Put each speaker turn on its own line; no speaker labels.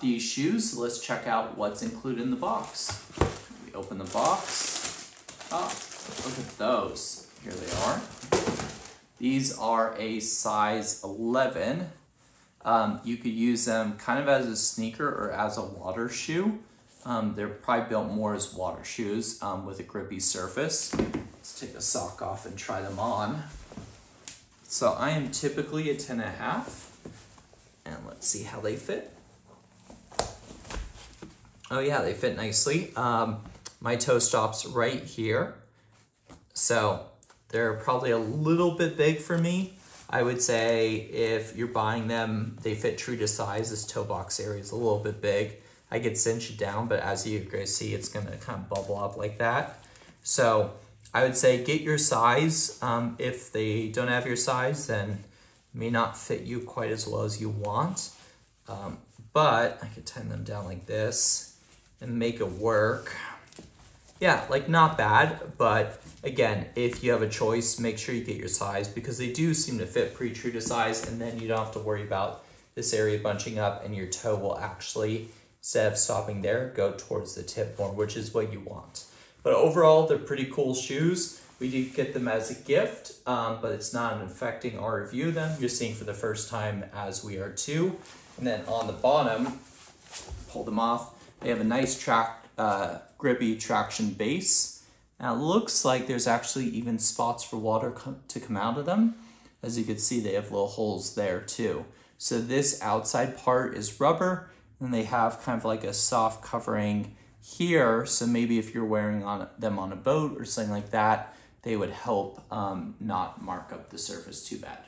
these shoes, so let's check out what's included in the box. We open the box. Oh, look at those. Here they are. These are a size 11. Um, you could use them kind of as a sneaker or as a water shoe. Um, they're probably built more as water shoes um, with a grippy surface. Let's take a sock off and try them on. So I am typically a 10 and a half. And let's see how they fit. Oh yeah, they fit nicely. Um, my toe stops right here. So they're probably a little bit big for me. I would say if you're buying them, they fit true to size. This toe box area is a little bit big. I could cinch it down, but as you guys see, it's gonna kind of bubble up like that. So I would say get your size. Um, if they don't have your size, then may not fit you quite as well as you want. Um, but I could tighten them down like this and make it work. Yeah, like not bad, but again, if you have a choice, make sure you get your size because they do seem to fit pretty true to size and then you don't have to worry about this area bunching up and your toe will actually, instead of stopping there, go towards the tip more, which is what you want. But overall, they're pretty cool shoes. We did get them as a gift, um, but it's not affecting our review of them. You're seeing for the first time as we are too. And then on the bottom, pull them off, they have a nice track, uh, grippy traction base. Now it looks like there's actually even spots for water to come out of them. As you can see, they have little holes there too. So this outside part is rubber, and they have kind of like a soft covering here. So maybe if you're wearing on them on a boat or something like that, they would help um, not mark up the surface too bad.